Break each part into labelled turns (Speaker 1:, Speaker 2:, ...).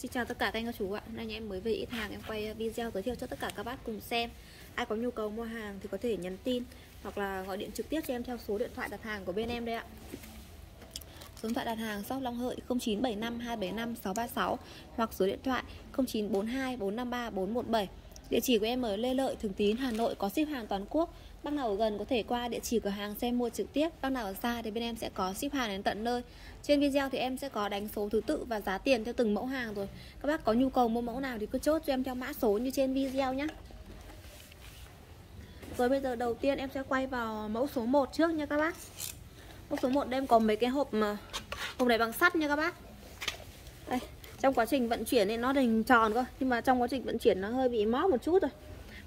Speaker 1: Xin chào tất cả các anh các chú ạ. Hôm nay em mới về ít hàng em quay uh, video giới thiệu cho tất cả các bác cùng xem. Ai có nhu cầu mua hàng thì có thể nhắn tin Hoặc là gọi điện trực tiếp cho em theo số điện thoại đặt hàng của bên em đây ạ. Số điện thoại đặt hàng shop Long Hợi 0975 275 636 Hoặc số điện thoại 0942 453 417 Địa chỉ của em ở Lê Lợi, Thường Tín, Hà Nội có ship hàng toàn quốc. Bác nào ở gần có thể qua địa chỉ cửa hàng xem mua trực tiếp. Bác nào ở xa thì bên em sẽ có ship hàng đến tận nơi. Trên video thì em sẽ có đánh số thứ tự và giá tiền theo từng mẫu hàng rồi. Các bác có nhu cầu mua mẫu nào thì cứ chốt cho em theo mã số như trên video nhé Rồi bây giờ đầu tiên em sẽ quay vào mẫu số 1 trước nha các bác. Mẫu số 1 đây em có mấy cái hộp mà Hộp này bằng sắt nha các bác. Đây trong quá trình vận chuyển thì nó hình tròn cơ. Nhưng mà trong quá trình vận chuyển nó hơi bị móp một chút rồi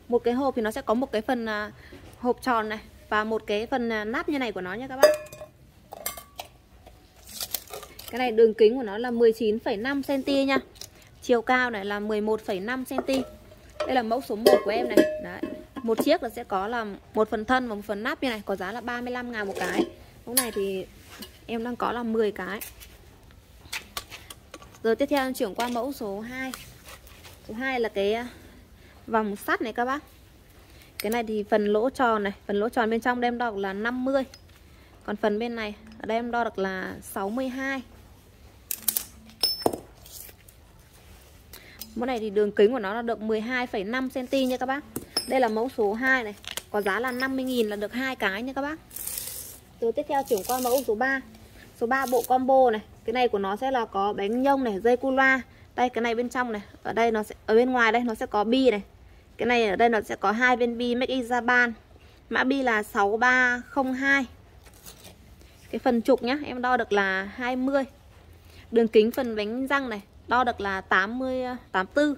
Speaker 1: một cái hộp thì nó sẽ có một cái phần à, hộp tròn này và một cái phần à, nắp như này của nó nha các bác. Cái này đường kính của nó là 19,5 cm nha. Chiều cao này là 11,5 cm đây là mẫu số 1 của em này. Đấy. một chiếc là sẽ có là một phần thân và một phần nắp như này có giá là 35 ngàn một cái. Mẫu này thì em đang có là 10 cái rồi tiếp theo em chuyển qua mẫu số 2 Số 2 là cái ờ, vòng sắt này các bác. Cái này thì phần lỗ tròn này Phần lỗ tròn bên trong đem đo được là 50 Còn phần bên này ở đây em đo được là 62 Mẫu này thì đường kính của nó là được 12,5cm nha các bác. Đây là mẫu số 2 này Có giá là 50.000 là được hai cái nha các bác. Rồi tiếp theo chuyển qua mẫu số 3 Số 3 bộ combo này cái này của nó sẽ là có bánh nhông này dây cu loa. Đây cái này bên trong này. Ở đây nó sẽ ở bên ngoài đây nó sẽ có bi này. Cái này ở đây nó sẽ có hai viên bi make in Japan. Mã bi là 6302 cái phần trục nhá em đo được là 20 đường kính phần bánh răng này đo được là 80 84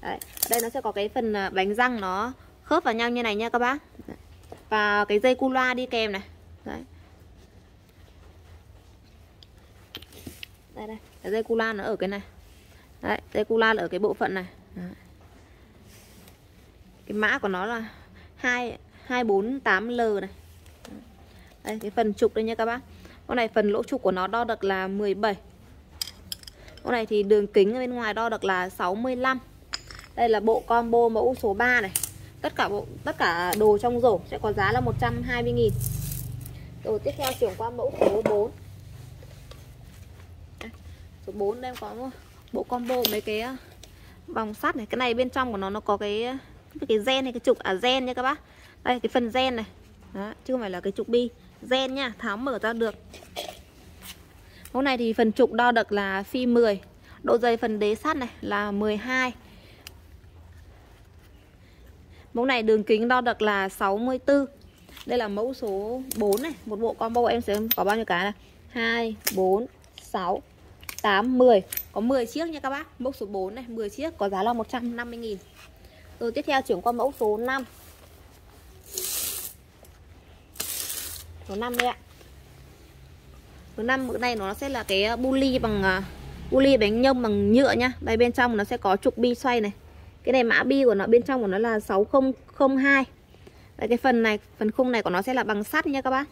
Speaker 1: ờ, Đấy, ở đây nó sẽ có cái phần ờ, bánh răng nó khớp vào nhau như này nha các bác. Và cái dây cu loa đi kèm này. Đấy. Đây đây. Cái dây cu lan nó ở cái này. Đấy, dây cu lan ở cái bộ phận này. Đấy. cái mã của nó là hai hai bốn tám l này. Đây cái phần trục đây nha các bác. Con này phần lỗ trục của nó đo được là 17 con này thì đường kính bên ngoài đo được là 65 đây là bộ combo mẫu số 3 này. Tất cả bộ, tất cả đồ trong rổ sẽ có giá là 120 000 rồi tiếp theo chuyển qua mẫu số 4 số 4 đây em có bộ combo mấy cái ờ, vòng sắt này. Cái này bên trong của nó nó có cái cái gen hay cái trục à gen nha các bác. Đây cái phần gen này. Đó, chứ không phải là cái trục bi. Gen nha tháo mở ra được. Mẫu này thì phần trục đo được là phi 10 độ dày phần đế sắt này là 12 mẫu này đường kính đo được là 64 đây là mẫu số 4 này. Một bộ combo em sẽ có bao nhiêu cái này? 2 4 6 8, 10 Có 10 chiếc nha các bác. Mẫu số 4 này, 10 chiếc có giá là 150 nghìn. Rồi tiếp theo chuyển qua mẫu số 5 Số 5 đây ạ. Số 5 bữa này nó sẽ là cái à, bully bằng à, Bully bánh nhông bằng nhựa nhá Đây bên trong nó sẽ có trục bi xoay này. Cái này mã bi của nó bên trong của nó là 6002 Đấy, cái phần này, phần khung này của nó sẽ là bằng sắt nha các bác.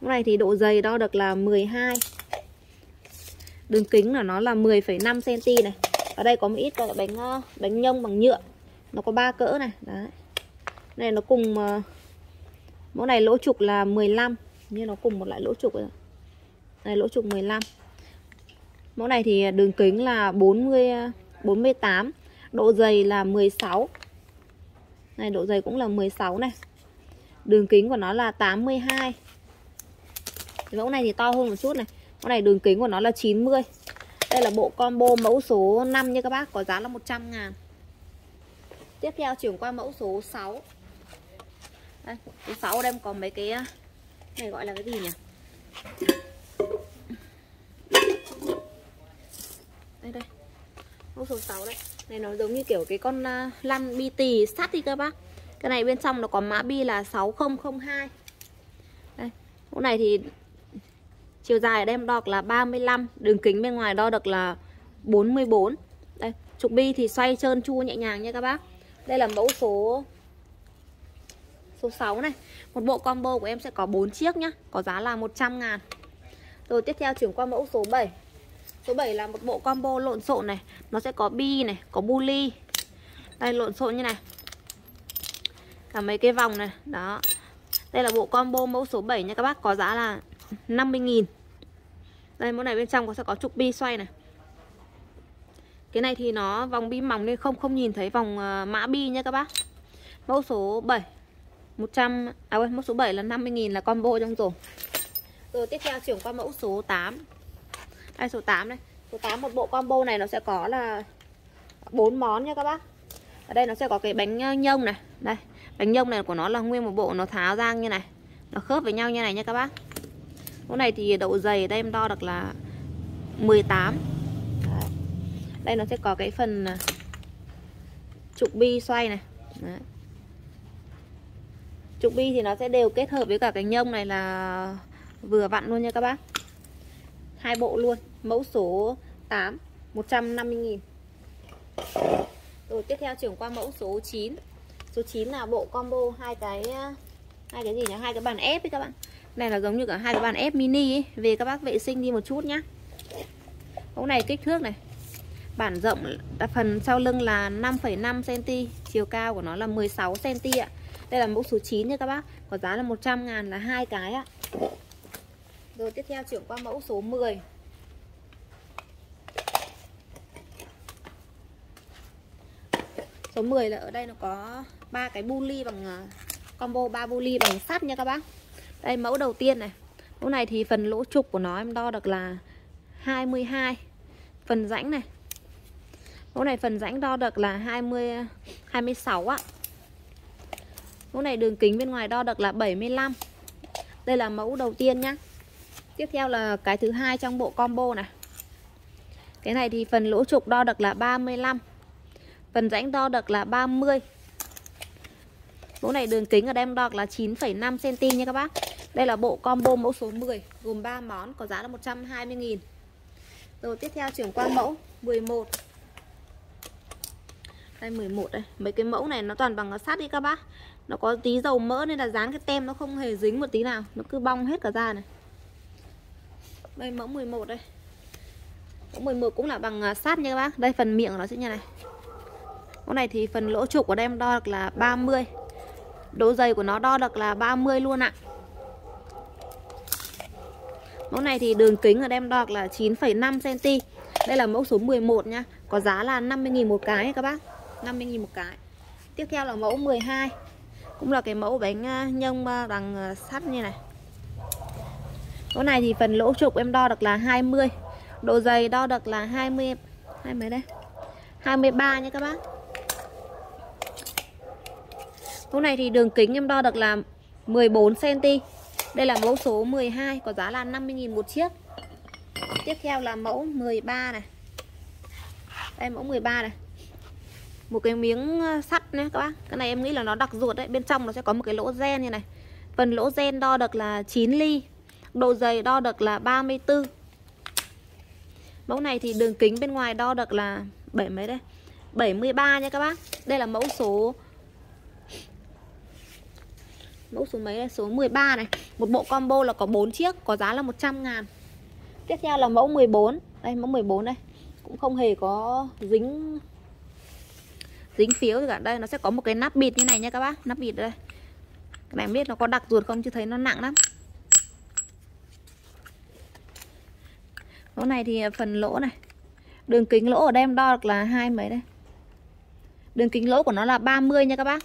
Speaker 1: Cái này thì độ dày đo được là 12 đường kính là nó là 10,5 cm này. Ở đây có một ít gọi là bánh ờ, bánh nhông bằng nhựa. Nó có ba cỡ này đấy. Này nó cùng ờ, mẫu này lỗ trục là 15 nhưng nó cùng một loại lỗ trục rồi này lỗ trục 15 mẫu này thì đường kính là 40 48 ờ, độ dày là 16 này độ dày cũng là 16 này. Đường kính của nó là 82 mẫu này thì to hơn một chút này con này đường kính của nó là 90 Đây là bộ combo mẫu số 5 nha các bác Có giá là 100 ngàn. Tiếp theo chuyển qua mẫu số 6 Đây, số 6 đây có mấy cái à, Này gọi là cái gì nhỉ? Đây đây. Mẫu số 6 đây Này nó giống như kiểu cái con à, lăn bi tì sắt đi các bác. Cái này bên trong nó có mã bi là 6002 Đây Mẫu này thì Chiều dài ở đây em đo được là 35 Đường kính bên ngoài đo được là 44 Đây, trục bi thì xoay trơn chu nhẹ nhàng nha các bác. Đây là mẫu số Số 6 này. Một bộ combo của em sẽ có 4 chiếc nhá Có giá là 100 ngàn. Rồi tiếp theo chuyển qua mẫu số 7 Số 7 là một bộ combo lộn xộn này. Nó sẽ có bi này, có buli Đây lộn xộn như này. Cả mấy cái vòng này Đó. Đây là bộ combo mẫu số 7 nha các bác Có giá là 50 nghìn. Đây mẫu này bên trong có sẽ có trục bi xoay này. Cái này thì nó vòng bi mỏng nên không không nhìn thấy vòng uh, mã bi nha các bác. Mẫu số 7 100 À quên, mẫu số 7 là 50.000 là combo trong rổ. Rồi tiếp theo chuyển qua mẫu số 8 Đây số 8 này Số 8 một bộ combo này nó sẽ có là bốn món nha các bác. Ở đây nó sẽ có cái bánh ờ, nhông này. Đây Bánh nhông này của nó là nguyên một bộ nó tháo ra như này. Nó khớp với nhau như này nha các bác. Mẫu này thì độ dày đây em đo được là 18 Đấy. Đây nó sẽ có cái phần ờ, trục bi xoay này Đấy. Trục bi thì nó sẽ đều kết hợp với cả cái nhông này là vừa vặn luôn nha các bác hai bộ luôn Mẫu số 8 150 000 Rồi tiếp theo chuyển qua mẫu số 9 Số 9 là bộ combo hai cái hai cái gì nhỉ? Hai cái bàn ép ấy các bạn. Này là giống như cả hai cái bàn ép mini ấy. Về các bác vệ sinh đi một chút nhá. Mẫu này kích thước này. Bản rộng à, phần sau lưng là 5,5 cm, chiều cao của nó là 16 cm ạ. Đây là mẫu số 9 nha các bác. Có giá là 100 ngàn là hai cái ạ. Rồi tiếp theo chuyển qua mẫu số 10 Số 10 là ở đây nó có ba cái bu ly bằng à, combo 3 bu ly bằng sắt nha các bác đây mẫu đầu tiên này. Mẫu này thì phần lỗ trục của nó em đo được là 22 Phần rãnh này. Mẫu này phần rãnh đo được là 20 26 ạ Mẫu này đường kính bên ngoài đo được là 75 Đây là mẫu đầu tiên nhá. Tiếp theo là cái thứ hai trong bộ combo này. Cái này thì phần lỗ trục đo được là 35 Phần rãnh đo được là 30 Mẫu này đường kính ở đây em đo là 9,5cm nha các bác. Đây là bộ combo mẫu số 10 Gồm 3 món có giá là 120.000 Rồi, tiếp theo chuyển qua mẫu 11 Đây 11 đây. Mấy cái mẫu này nó toàn bằng sắt đi các bác. Nó có tí dầu mỡ nên là dán cái tem nó không hề dính một tí nào. Nó cứ bong hết cả ra này. Đây, mẫu 11 đây. Mẫu 11 cũng là bằng à, sắt nha các bác. Đây, phần miệng của nó sẽ như này. Con này thì phần lỗ trục của em đo được là 30 Độ dày của nó đo được là 30 luôn ạ. À. Mẫu này thì đường kính ở đây em đo là 9,5cm Đây là mẫu số 11 nha Có giá là 50.000 một cái các bác. 50.000 một cái. Tiếp theo là mẫu 12 Cũng là cái mẫu bánh à, nhông à, bằng à, sắt như này. Mẫu này thì phần lỗ trục em đo được là 20 Độ dày đo được là 20 hai mấy đây? 23 nha các bác. Mẫu này thì đường kính em đo được là 14cm đây là mẫu số 12 Có giá là 50.000 một chiếc. Tiếp theo là mẫu 13 này. Đây, mẫu 13 này. Một cái miếng ờ, sắt nhé các bác. Cái này em nghĩ là nó đặc ruột đấy. Bên trong nó sẽ có một cái lỗ gen như này. Phần lỗ gen đo được là 9 ly. Độ dày đo được là 34 Mẫu này thì đường kính bên ngoài đo được là 7 mấy đây? 73 nha các bác. Đây là mẫu số Mẫu số mấy đây? Số 13 này. Một bộ combo là có 4 chiếc, Có giá là 100 ngàn. Tiếp theo là mẫu 14 Đây, mẫu 14 đây. Cũng không hề có dính Dính phiếu gì cả. Đây, nó sẽ có một cái nắp bịt như này nha các bác. Nắp bịt đây. Các bạn biết nó có đặc ruột không chứ thấy nó nặng lắm. Mẫu này thì phần lỗ này. Đường kính lỗ ở đây em đo được là hai mấy đây? Đường kính lỗ của nó là 30 nha các bác.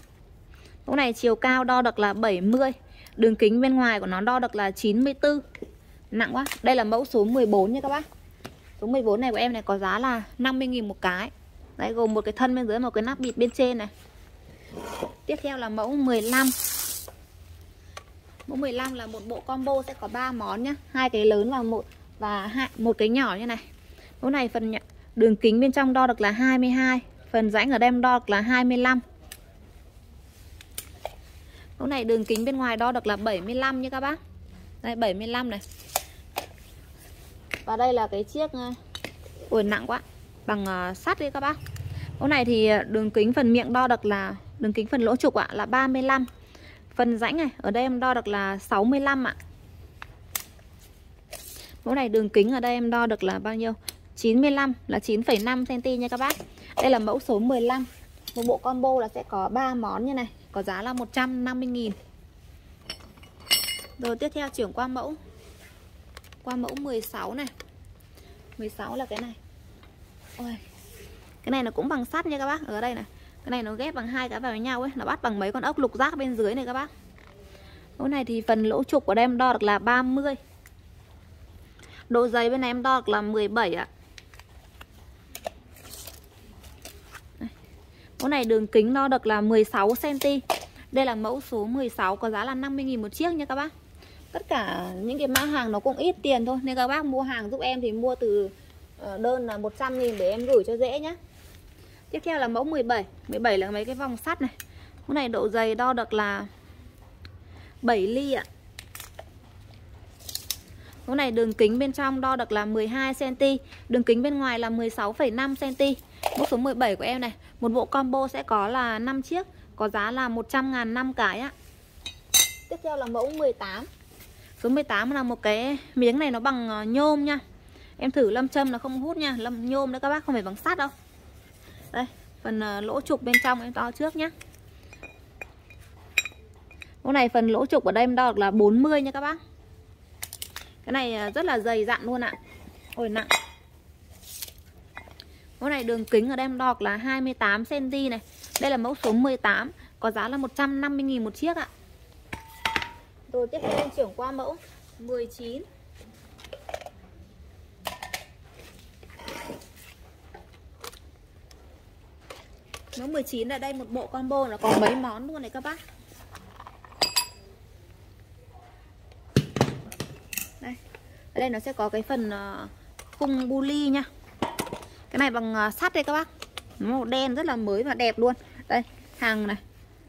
Speaker 1: Mẫu này chiều cao đo được là 70 Đường kính bên ngoài của nó đo được là 94 Nặng quá. Đây là mẫu số 14 nha các bác. Số 14 này của em này có giá là 50.000 một cái. Đấy gồm một cái thân bên dưới Một cái nắp bịt bên trên này. Tiếp theo là mẫu 15 Mẫu 15 là một bộ combo sẽ có 3 món nhá. Hai cái lớn và một và hai, một cái nhỏ như này. Mẫu này phần đường kính bên trong đo được là 22 phần rãnh ở đây đo được là 25 Lúc này đường kính bên ngoài đo được là 75 nha các bác. Đây 75 này. Và đây là cái chiếc ờ, ui nặng quá. Bằng uh, sắt đi các bác. Mẫu này thì ờ, đường kính phần miệng đo được là đường kính phần lỗ trục ạ là 35 phần rãnh này ở đây em đo được là 65 ạ. Mẫu này đường kính ở đây em đo được là bao nhiêu? 95 là 9,5 cm nha các bác. Đây là mẫu số 15 Một bộ combo là sẽ có 3 món như này. Có giá là 150 000 Rồi tiếp theo chuyển qua mẫu. Qua mẫu 16 này. 16 là cái này. Ôi. Cái này nó cũng bằng sắt nha các bác. Ở đây này. Cái này nó ghép bằng hai cái vào với nhau ấy. Nó bắt bằng mấy con ốc lục giác bên dưới này các bác. Mẫu này thì phần lỗ trục của em đo được là 30 Độ dày bên này em đo được là 17 ạ. Mẫu này đường kính đo được là 16cm Đây là mẫu số 16 có giá là 50.000 một chiếc nha các bác. Tất cả những cái mã hàng nó cũng ít tiền thôi, Nên các bác mua hàng giúp em thì mua từ ờ, đơn là 100.000 để em gửi cho dễ nhé Tiếp theo là mẫu 17 17 là mấy cái vòng sắt này. Mẫu này độ dày đo được là 7 ly ạ. Mẫu này đường kính bên trong đo được là 12cm Đường kính bên ngoài là 16,5cm Mẫu số 17 của em này Một bộ combo sẽ có là 5 chiếc Có giá là 100 ngàn 5 cái á. Tiếp theo là mẫu 18 Số 18 là một cái miếng này nó bằng ờ, nhôm nha. Em thử lâm châm nó không hút nha Lâm nhôm đấy các bác không phải bằng sắt đâu. Đây phần ờ, lỗ trục bên trong em đo trước nhé Mẫu này phần lỗ trục ở đây em đo được là 40 nha các bác. Cái này à, rất là dày dặn luôn ạ. Ôi, nặng. Mẫu này đường kính ở đây em đo là 28cm này. Đây là mẫu số 18 Có giá là 150.000 một chiếc ạ. Rồi, tiếp theo em chuyển qua mẫu 19 Mẫu 19 là đây một bộ combo nó có mấy món luôn này các bác Đây ở đây nó sẽ có cái phần ờ, khung bu nha. Cái này bằng ờ, sắt đây các bác. Màu đen rất là mới và đẹp luôn. Đây, hàng này.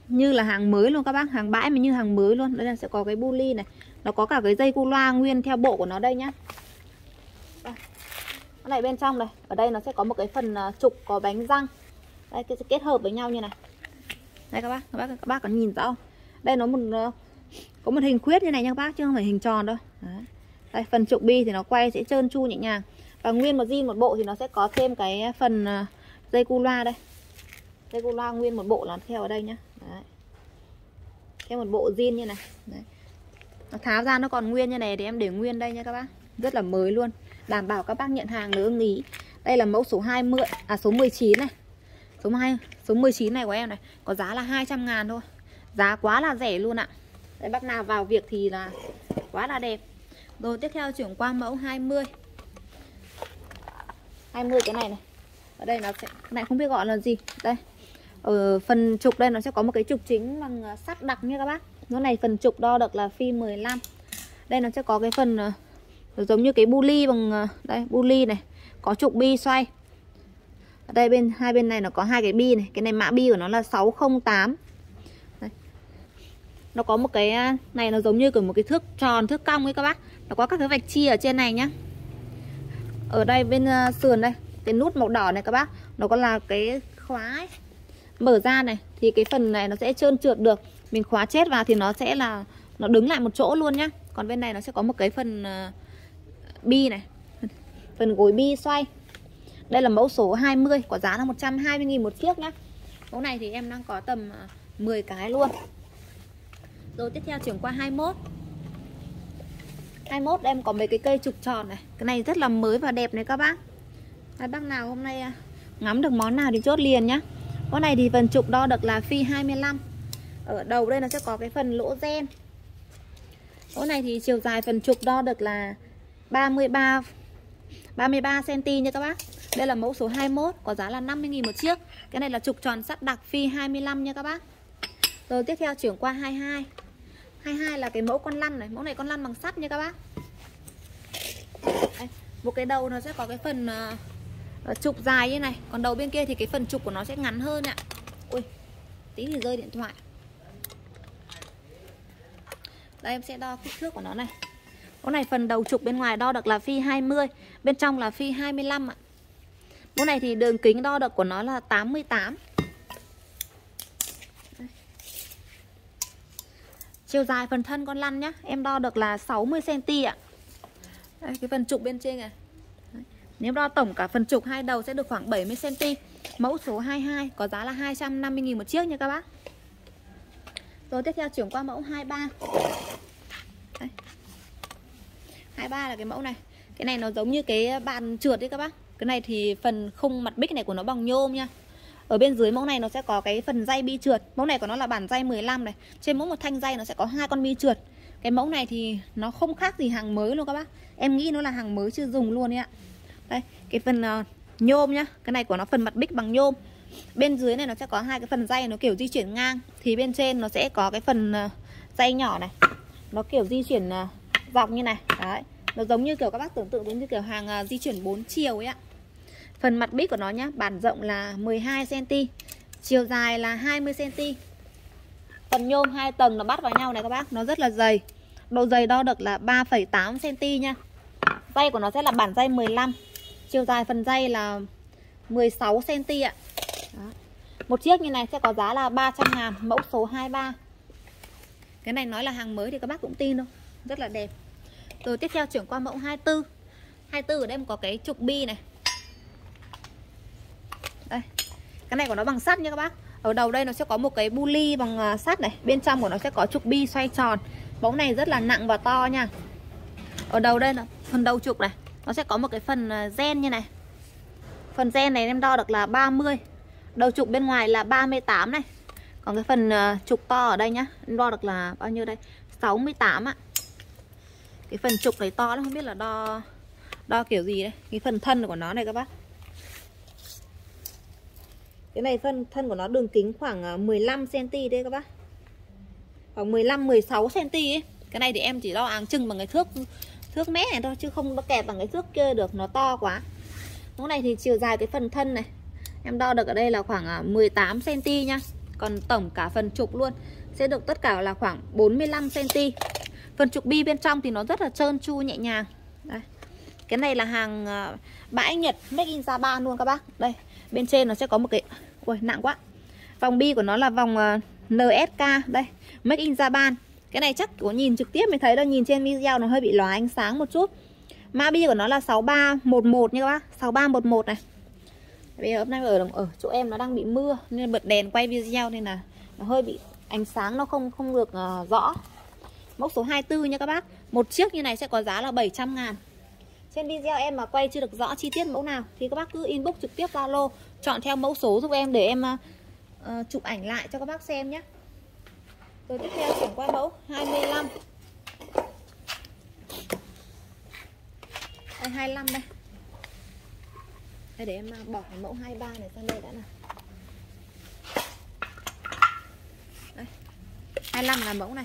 Speaker 1: Như là hàng mới luôn các bác, hàng bãi mà như hàng mới luôn. Đây là sẽ có cái bu này. Nó có cả cái dây cu loa nguyên theo bộ của nó đây nhá. Đây. cái này bên trong này. Ở đây nó sẽ có một cái phần ờ, trục có bánh răng. Đây, cái kết hợp với nhau như này. Đây các bác các bác các bác có nhìn rõ không? đây nó một có một hình khuyết như này nha các bác, chứ không phải hình tròn đâu. Đấy đây phần trục bi thì nó quay sẽ trơn tru nhẹ nhàng. Và nguyên một zin một bộ thì nó sẽ có thêm cái phần à, dây cu loa đây. Dây cu loa nguyên một bộ là theo ở đây nhá. Đấy. theo một bộ zin như này. Đấy. nó tháo ra nó còn nguyên như này thì em để nguyên đây nha các bác. Rất là mới luôn. Đảm bảo các bác nhận hàng nếu ưng ý. Đây là mẫu số 20 à số 19 này. Số 2 số 19 này của em này. Có giá là 200 ngàn thôi. Giá quá là rẻ luôn ạ. Đấy, bác nào vào việc thì là quá là đẹp rồi tiếp theo chuyển qua mẫu 20 20 cái này này. Ở đây nó sẽ cái này không biết gọi là gì. Đây. Ở phần trục đây nó sẽ có một cái trục chính bằng à, sắt đặc nha các bác. Nó này phần trục đo được là phi 15 đây nó sẽ có cái phần à, giống như cái bu ly bằng à, đây, bu ly này. Có trục bi xoay. Ở đây bên, hai bên này nó có hai cái bi này. Cái này mã bi của nó là 608 nó có một cái này nó giống như kiểu một cái thước tròn, thước cong ấy các bác nó có các cái vạch chia ở trên này nhá. Ở đây bên uh, sườn đây cái nút màu đỏ này các bác nó có là cái khóa ấy. mở ra này thì cái phần này nó sẽ trơn trượt được. Mình khóa chết vào thì nó sẽ là nó đứng lại một chỗ luôn nhá. Còn bên này nó sẽ có một cái phần uh, bi này. Phần gối bi xoay. Đây là mẫu số 20 có giá là 120.000 một chiếc nhá. Mẫu này thì em đang có tầm ờ, 10 cái luôn. Rồi tiếp theo chuyển qua 21 21 em có mấy cái cây trục tròn này. Cái này rất là mới và đẹp này các bác. Các bác nào hôm nay à, ngắm được món nào thì chốt liền nhá. Con này thì phần trục đo được là phi 25 Ở đầu đây nó sẽ có cái phần lỗ gen. Con này thì chiều dài phần trục đo được là 33 33cm nha các bác. Đây là mẫu số 21 Có giá là 50.000 một chiếc. Cái này là trục tròn sắt đặc phi 25 nha các bác. Rồi tiếp theo chuyển qua 22 22 là cái mẫu con lăn này Mẫu này con lăn bằng sắt nha các bác. Đây, Một cái đầu nó sẽ có cái phần uh, trục dài như này Còn đầu bên kia thì cái phần trục của nó sẽ ngắn hơn ạ. Ui Tí thì rơi điện thoại. Đây em sẽ đo kích thước của nó này. Mẫu này phần đầu trục bên ngoài đo được là phi 20 Bên trong là phi 25 ạ. Mẫu này thì đường kính đo được của nó là 88 Chiều dài phần thân con lăn nhá. Em đo được là 60cm ạ. Đây, Cái phần trục bên trên này. Nếu đo tổng cả phần trục hai đầu sẽ được khoảng 70cm Mẫu số 22 có giá là 250.000 một chiếc nha các bác. Rồi tiếp theo chuyển qua mẫu 23 Đây. 23 là cái mẫu này. Cái này nó giống như cái bàn trượt đấy các bác. Cái này thì phần khung mặt bích này của nó bằng nhôm nha ở bên dưới mẫu này nó sẽ có cái phần dây bi trượt. Mẫu này của nó là bản dây 15 này. Trên mỗi một thanh dây nó sẽ có hai con bi trượt. Cái mẫu này thì nó không khác gì hàng mới luôn các bác. Em nghĩ nó là hàng mới chưa dùng luôn đấy ạ. Đây, cái phần uh, nhôm nhá. Cái này của nó phần mặt bích bằng nhôm. Bên dưới này nó sẽ có hai cái phần dây nó kiểu di chuyển ngang. Thì bên trên nó sẽ có cái phần uh, dây nhỏ này. Nó kiểu di chuyển uh, dọc như này. Đấy. Nó giống như kiểu các bác tưởng tượng giống như kiểu hàng uh, di chuyển 4 chiều ấy ạ. Phần mặt bít của nó nhá, bản rộng là 12cm Chiều dài là 20cm Phần nhôm hai tầng nó bắt vào nhau này các bác Nó rất là dày. Độ dày đo được là 3,8cm nha Dây của nó sẽ là bản dây 15 Chiều dài phần dây là 16cm ạ. Đó. Một chiếc như này sẽ có giá là 300 ngàn Mẫu số 23 Cái này nói là hàng mới thì các bác cũng tin đâu Rất là đẹp. Rồi tiếp theo chuyển qua mẫu 24 24 ở đây có cái trục bi này đây. Cái này của nó bằng sắt nha các bác. Ở đầu đây nó sẽ có một cái bu ly bằng à, sắt này. Bên trong của nó sẽ có trục bi xoay tròn. Bóng này rất là nặng và to nha. Ở đầu đây là phần đầu trục này, nó sẽ có một cái phần à, gen như này. Phần gen này em đo được là 30 đầu trục bên ngoài là 38 này. Còn cái phần à, trục to ở đây nhá, em đo được là bao nhiêu đây? 68 ạ. Cái phần trục này to lắm, không biết là đo đo kiểu gì đấy cái phần thân của nó này các bác cái này phân thân của nó đường kính khoảng 15 cm đây các bác. Khoảng 15 16 cm ấy. Cái này thì em chỉ đo áng chừng bằng cái thước thước mét này thôi chứ không có kẹp bằng cái thước kia được, nó to quá. lúc này thì chiều dài cái phần thân này em đo được ở đây là khoảng à, 18 cm nhá Còn tổng cả phần trục luôn sẽ được tất cả là khoảng 45 cm. Phần trục bi bên trong thì nó rất là trơn tru nhẹ nhàng. Đây. Cái này là hàng à, bãi Nhật Make in Japan luôn các bác. Đây, bên trên nó sẽ có một cái ui nặng quá. Vòng bi của nó là vòng ờ, uh, NSK đây Make in Japan. Cái này chắc có nhìn trực tiếp mới thấy đâu nhìn trên video nó hơi bị lóa ánh sáng một chút. Mã bi của nó là 6311 nha các bác 6311 này. Bây giờ hôm nay ở ở chỗ em nó đang bị mưa nên bật đèn quay video nên là nó hơi bị ánh sáng nó không không được uh, rõ. Mẫu số 24 nha các bác một chiếc như này sẽ có giá là 700 ngàn trên video em mà quay chưa được rõ chi tiết mẫu nào thì các bác cứ inbox trực tiếp Zalo chọn theo mẫu số giúp em để em uh, chụp ảnh lại cho các bác xem nhé. Rồi tiếp theo chuyển qua mẫu 25. Đây 25 đây. Đây để em ờ, bỏ cái mẫu 23 này sang đây đã nào. Đây. 25 là mẫu này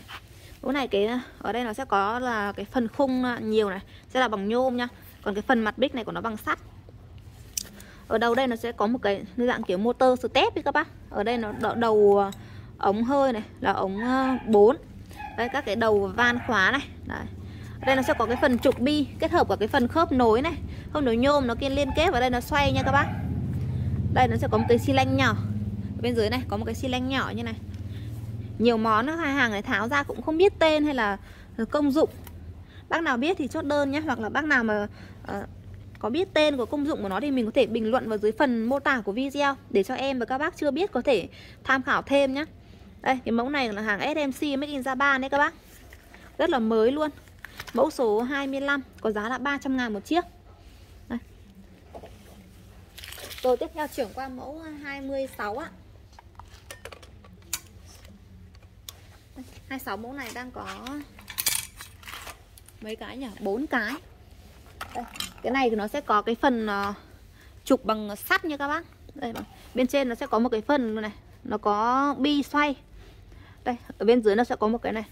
Speaker 1: mẫu này, cái, ở đây nó sẽ có là cái phần khung à, nhiều này, sẽ là bằng nhôm nha còn cái phần mặt bích này của nó bằng sắt. Ở đầu đây nó sẽ có một cái dạng kiểu motor step đi các bác. Ở đây nó đầu à, ống hơi này, là ống à, 4 đây, các cái đầu van khóa này, Đấy. Ở đây nó sẽ có cái phần trục bi kết hợp cả cái phần khớp nối này. Khớp nối nhôm nó kia liên kết vào đây nó xoay nha các bác. Đây, nó sẽ có một cái xi lanh nhỏ. Ở bên dưới này có một cái xi lanh nhỏ như này nhiều món hai hàng này tháo ra cũng không biết tên hay là công dụng. Bác nào biết thì chốt đơn nhé hoặc là bác nào mà uh, có biết tên của công dụng của nó thì mình có thể bình luận vào dưới phần mô tả của video để cho em và các bác chưa biết có thể tham khảo thêm nhé. Đây cái mẫu này là hàng SMC Make in Japan đấy các bác. Rất là mới luôn. Mẫu số 25 có giá là 300 ngàn một chiếc. Đây. rồi tiếp theo chuyển qua mẫu 26 ạ. 26 mẫu này đang có mấy cái nhỉ? 4 cái. Đây, cái này thì nó sẽ có cái phần ờ, uh, trục bằng sắt nha các bác. Đây bên trên nó sẽ có một cái phần này, nó có bi xoay. Đây, ở bên dưới nó sẽ có một cái này.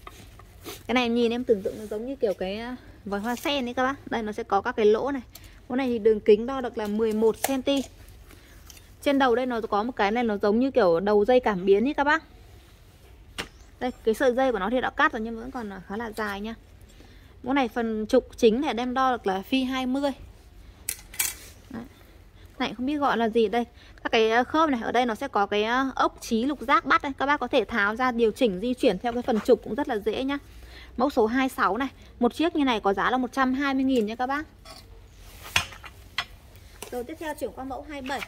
Speaker 1: Cái này em nhìn em tưởng tượng nó giống như kiểu cái ờ, vòi hoa sen đấy các bác. Đây nó sẽ có các cái lỗ này. Cái này thì đường kính đo được là 11 cm. Trên đầu đây nó có một cái này nó giống như kiểu đầu dây cảm biến ấy các bác. Đây, cái sợi dây của nó thì đã cắt rồi nhưng vẫn còn ờ, khá là dài nha. Mẫu này phần trục chính này đem đo được là phi 20. Đấy. Này không biết gọi là gì đây. Các cái ờ, khớp này ở đây nó sẽ có cái ờ, ốc trí lục giác bắt đây. Các bác có thể tháo ra điều chỉnh di chuyển theo cái phần trục cũng rất là dễ nhá. Mẫu số 26 này, một chiếc như này có giá là 120 000 nha các bác. Rồi tiếp theo chuyển qua mẫu 27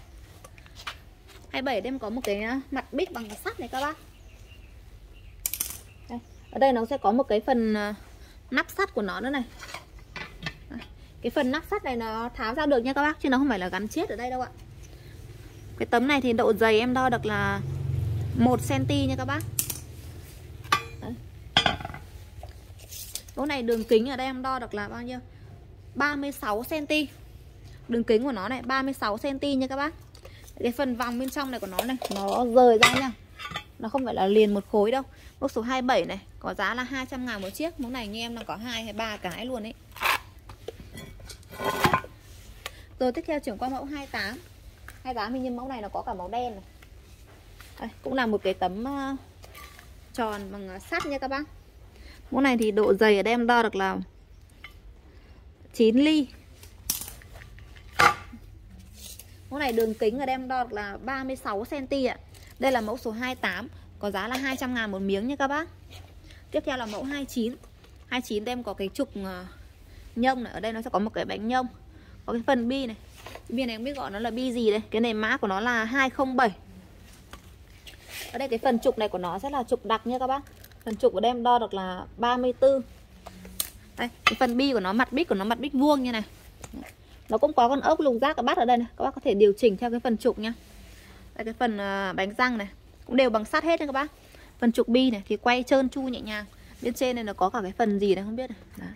Speaker 1: 27 đem có một cái mặt bích bằng sắt này các bác. Ở đây nó sẽ có một cái phần à, nắp sắt của nó nữa này. Cái phần nắp sắt này nó tháo ra được nha các bác, chứ nó không phải là gắn chết ở đây đâu ạ. Cái tấm này thì độ dày em đo được là 1 cm nha các bác. Đấy. Chỗ này đường kính ở đây em đo được là bao nhiêu? 36 cm Đường kính của nó này 36 cm nha các bác. Cái phần vòng bên trong này của nó này, Nó rời ra nha. Nó không phải là liền một khối đâu. Mốc số 27 này. Có giá là 200 ngàn một chiếc. Mẫu này như em là có hai hay ba cái luôn ấy. Rồi tiếp theo chuyển qua mẫu 28 28 hình như mẫu này nó có cả màu đen này. Đây, Cũng là một cái tấm uh, tròn bằng sắt nha các bác. Mẫu này thì độ dày ở đây em đo được là 9 ly. Mẫu này đường kính ở đây em đo được là 36cm ạ. Đây là mẫu số 28 Có giá là 200 ngàn một miếng nha các bác. Tiếp theo là mẫu 29 29 em có cái trục ờ, nhông này. Ở đây nó sẽ có một cái bánh nhông. Có cái phần bi này. Bi này không biết gọi nó là bi gì đây? Cái này mã của nó là 207 Ở đây cái phần trục này của nó sẽ là trục đặc nha các bác. Phần trục của em đo được là 34 Đây, cái phần bi của nó, mặt bích của nó mặt bích vuông như này. Nó cũng có con ốc lùng giác ở bắt ở đây này. Các bác có thể điều chỉnh theo cái phần trục nha. Đây cái phần ờ, bánh răng này. Cũng đều bằng sắt hết nha các bác. Phần trục bi này thì quay trơn chu nhẹ nhàng. Bên trên này nó có cả cái phần gì này không biết này. Đấy.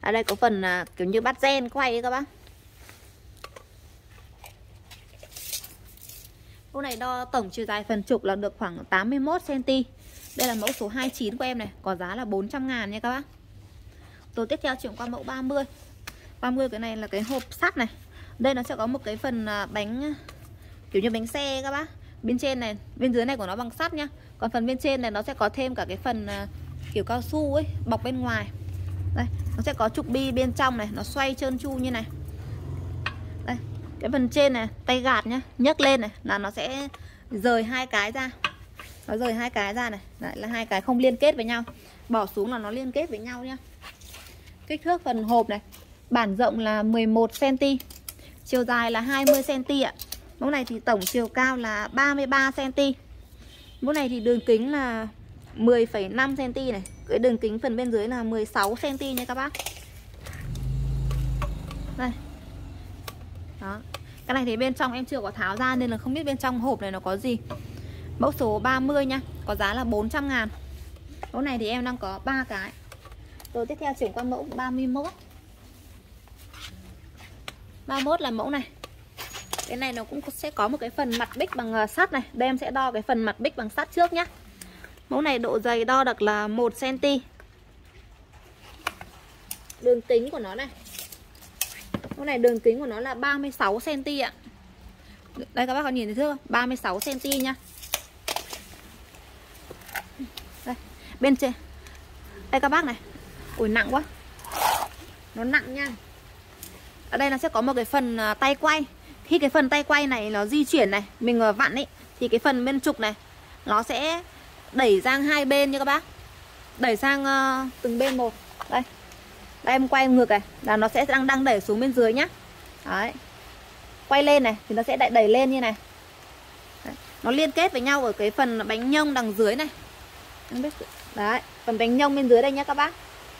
Speaker 1: Ở đây có phần uh, kiểu như bắt gen quay ấy các bác. Lúc này đo tổng chiều dài phần trục là được khoảng 81cm Đây là mẫu số 29 của em này Có giá là 400 ngàn nha các bác. Rồi tiếp theo chuyển qua mẫu 30 30 cái này là cái hộp sắt này. Đây nó sẽ có một cái phần à, bánh Kiểu như bánh xe các bác. Bên trên này, bên dưới này của nó bằng sắt nhá. Còn phần bên trên này nó sẽ có thêm cả cái phần à, Kiểu cao su ấy, bọc bên ngoài. Đây, nó sẽ có trục bi bên trong này Nó xoay trơn tru như này. Đây, cái phần trên này tay gạt nhá nhấc lên này là nó sẽ rời hai cái ra. Nó rời hai cái ra này lại là hai cái không liên kết với nhau. Bỏ xuống là nó liên kết với nhau nhá. Kích thước phần hộp này bản rộng là 11 cm chiều dài là 20 cm ạ. Mẫu này thì tổng chiều cao là 33 cm mẫu này thì đường kính là 10,5 cm này. Cái đường kính phần bên dưới là 16 cm nha các bác. Đây. Đó. Cái này thì bên trong em chưa có tháo ra nên là không biết bên trong hộp này nó có gì. Mẫu số 30 nha có giá là 400 ngàn. Mẫu này thì em đang có 3 cái. Rồi tiếp theo chuyển qua mẫu 31 31 là mẫu này cái này nó cũng sẽ có một cái phần mặt bích bằng ờ, sắt này đây em sẽ đo cái phần mặt bích bằng sắt trước nhá mẫu này độ dày đo được là 1 cm đường kính của nó này mẫu này đường kính của nó là 36 cm ạ. Đây các bác có nhìn thấy chưa? 36 cm nhá, Đây, bên trên. Đây các bác này. Ui nặng quá. Nó nặng nha. Ở đây nó sẽ có một cái phần ờ, tay quay. Khi cái phần tay quay này nó di chuyển này, mình ờ, vặn ấy thì cái phần bên trục này nó sẽ đẩy sang hai bên như các bác. Đẩy sang uh, từng bên một. Đây. Đây em quay ngược này là nó sẽ đang đang đẩy xuống bên dưới nhá. Đấy. Quay lên này thì nó sẽ đẩy đẩy lên như này. Đấy. nó liên kết với nhau ở cái phần bánh nhông đằng dưới này. Không biết đấy phần bánh nhông bên dưới đây nhá các bác.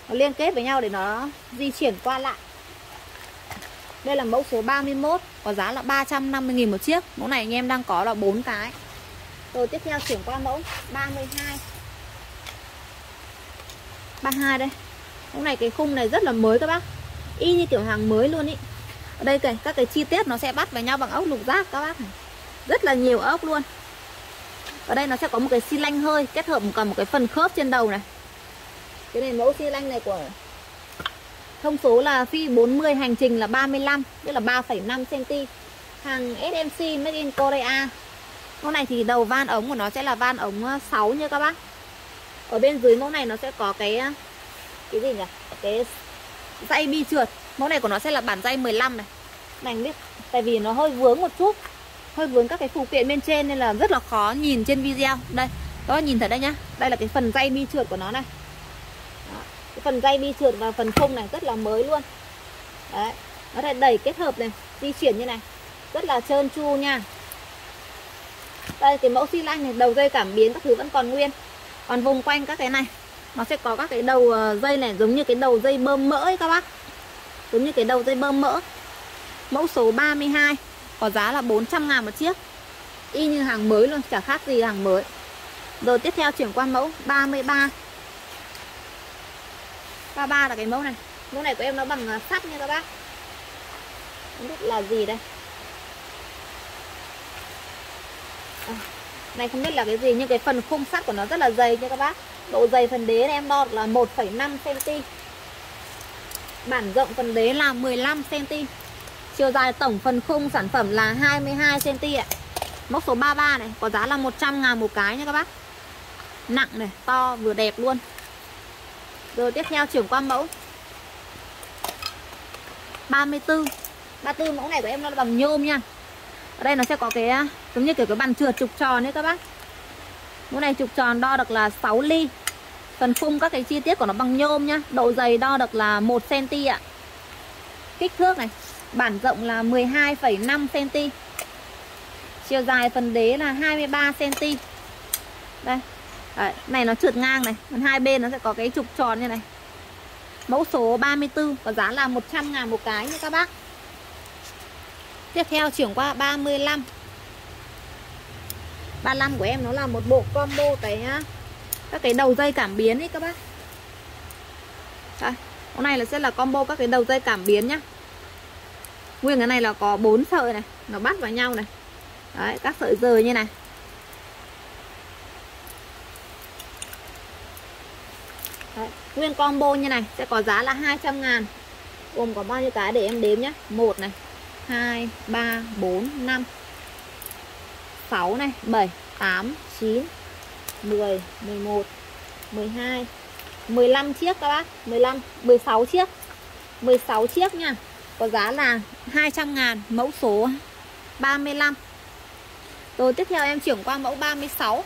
Speaker 1: Nó liên kết với nhau để nó di chuyển qua lại đây là mẫu số 31 có giá là 350.000 một chiếc. Mẫu này anh em đang có là bốn cái. Rồi tiếp theo chuyển qua mẫu 32 32 đây. Mẫu này cái khung này rất là mới các bác. Y như kiểu hàng mới luôn ý. Ở đây kìa, các cái chi tiết nó sẽ bắt vào nhau bằng ốc lục giác các bác này. Rất là nhiều ốc luôn. Ở đây nó sẽ có một cái xi lanh hơi Kết hợp còn một cái phần khớp trên đầu này. Cái này mẫu xi lanh này của Thông số là phi 40 hành trình là 35 Tức là 3,5cm Hàng SMC Made in Korea. Mẫu này thì đầu van ống của nó sẽ là van ống ờ, 6 nha các bác. Ở bên dưới mẫu này nó sẽ có cái ờ, cái gì nhỉ? Cái dây bi trượt. Mẫu này của nó sẽ là bản dây 15 này. Đành biết tại vì nó hơi vướng một chút hơi vướng các cái phụ kiện bên trên nên là rất là khó nhìn trên video. Đây các bác nhìn thấy đây nhá. Đây là cái phần dây bi trượt của nó này phần dây bi trượt và phần không này rất là mới luôn. Đấy, nó lại đẩy kết hợp này, di chuyển như này. Rất là trơn tru nha. Đây, cái mẫu xi lanh này, đầu dây cảm biến các thứ vẫn còn nguyên. Còn vùng quanh các cái này, nó sẽ có các cái đầu ờ, dây này giống như cái đầu dây bơm mỡ ấy các bác. Giống như cái đầu dây bơm mỡ. Mẫu số 32 có giá là 400 ngàn một chiếc. Y như hàng mới luôn, chả khác gì hàng mới. Rồi tiếp theo chuyển qua mẫu 33 33 là cái mẫu này. Mẫu này của em nó bằng à, sắt nha các bác. Không biết là gì đây. À, Này không biết là cái gì Nhưng cái phần khung sắt của nó rất là dày nha các bác. Độ dày phần đế này em đo là 1,5cm Bản rộng phần đế là 15cm Chiều dài tổng phần khung sản phẩm là 22cm ạ. Mốc số 33 này Có giá là 100 ngàn một cái nha các bác. Nặng này, to vừa đẹp luôn. Rồi tiếp theo chuyển qua mẫu. 34 34 mẫu này của em nó là bằng nhôm nha. Ở đây nó sẽ có cái à, giống như kiểu cái bàn trượt trục tròn đấy các bác. Mẫu này trục tròn đo được là 6 ly. Phần khung các cái chi tiết của nó bằng nhôm nhá Độ dày đo được là 1cm ạ. Kích thước này Bản rộng là 12,5cm Chiều dài phần đế là 23cm Đây Đấy, này nó trượt ngang này Còn hai bên nó sẽ có cái trục tròn như này. Mẫu số 34 có giá là 100 ngàn một cái nha các bác. Tiếp theo chuyển qua 35 35 của em nó là một bộ combo cái các cái đầu dây cảm biến ấy các bác. Đây, hôm nay là sẽ là combo các cái đầu dây cảm biến nhá. Nguyên cái này là có 4 sợi này Nó bắt vào nhau này. Đấy, các sợi rời như này Đấy, nguyên combo như này sẽ có giá là 200 ngàn. Gồm có bao nhiêu cái để em đếm nhé 1 này 2, 3, 4, 5 6 này 7, 8, 9 10, 11 12 15 chiếc các bác. 15, 16 chiếc. 16 chiếc nha. Có giá là 200 ngàn Mẫu số 35 Rồi tiếp theo em chuyển qua mẫu 36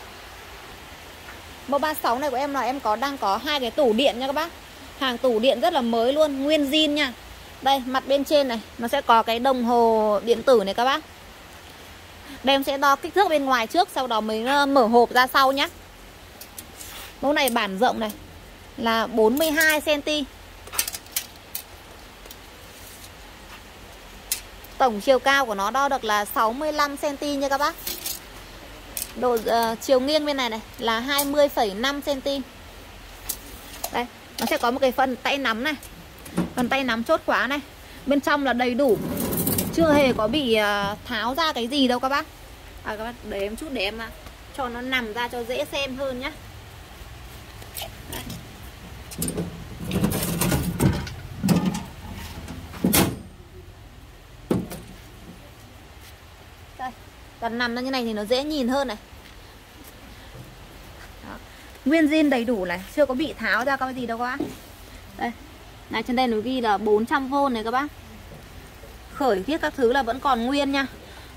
Speaker 1: Mẫu 36 này của em là em có, đang có hai cái tủ điện nha các bác. Hàng tủ điện rất là mới luôn, Nguyên zin nha. Đây, mặt bên trên này, Nó sẽ có cái đồng hồ điện tử này các bác. Đây, em sẽ đo kích thước bên ngoài trước, Sau đó mới ờ, mở hộp ra sau nhé Mẫu này bản rộng này, Là 42cm Tổng chiều cao của nó đo được là 65cm nha các bác. Độ uh, chiều nghiêng bên này này là 20,5 cm. Đây, nó sẽ có một cái phần tay nắm này. Phần tay nắm chốt khóa này. Bên trong là đầy đủ. Chưa hề có bị uh, tháo ra cái gì đâu các bác. À các bác để em chút để em uh, cho nó nằm ra cho dễ xem hơn nhá. Đây. Còn nằm ra như này thì nó dễ nhìn hơn này. Đó. Nguyên zin đầy đủ này, Chưa có bị tháo ra cái gì đâu các bác. Đây, Này, trên đây nó ghi là 400V này các bác. Khởi thiết các thứ là vẫn còn nguyên nha.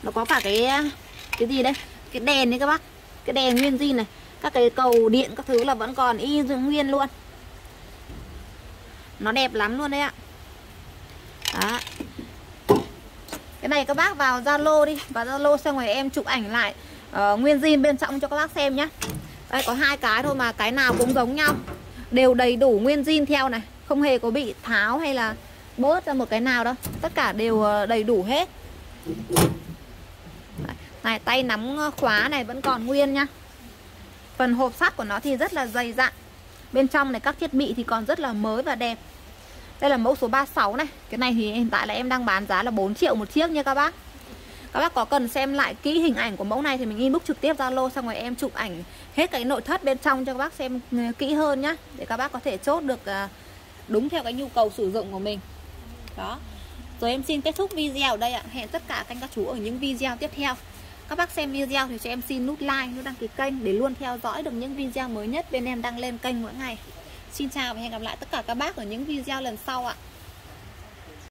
Speaker 1: Nó có cả cái Cái gì đây? Cái đèn đấy các bác. Cái đèn nguyên zin này. Các cái cầu điện các thứ là vẫn còn y nguyên luôn. Nó đẹp lắm luôn đấy ạ. Đó cái này các bác vào Zalo đi Vào Zalo xong rồi em chụp ảnh lại uh, Nguyên zin bên trong cho các bác xem nhá. Đây có hai cái thôi mà cái nào cũng giống nhau. Đều đầy đủ nguyên zin theo này Không hề có bị tháo hay là bớt ra một cái nào đâu. Tất cả đều ờ, đầy đủ hết. Này tay nắm khóa này vẫn còn nguyên nhá. Phần hộp sắt của nó thì rất là dày dặn. Bên trong này các thiết bị thì còn rất là mới và đẹp đây là mẫu số 36 này. Cái này thì hiện tại là em đang bán giá là 4 triệu một chiếc nha các bác. Các bác có cần xem lại kỹ hình ảnh của mẫu này Thì mình inbox trực tiếp Zalo Xong rồi em chụp ảnh hết cái nội thất bên trong cho các bác xem ừ, kỹ hơn nhá Để các bác có thể chốt được à, đúng theo cái nhu cầu sử dụng của mình. Đó. Rồi em xin kết thúc video ở đây ạ. Hẹn tất cả các chú ở những video tiếp theo. Các bác xem video thì cho em xin nút like, nút đăng ký kênh để luôn theo dõi được những video mới nhất bên em đăng lên kênh mỗi ngày. Xin chào và hẹn gặp lại tất cả các bác ở những video lần sau ạ.